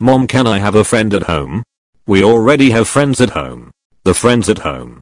Mom can I have a friend at home? We already have friends at home. The friends at home.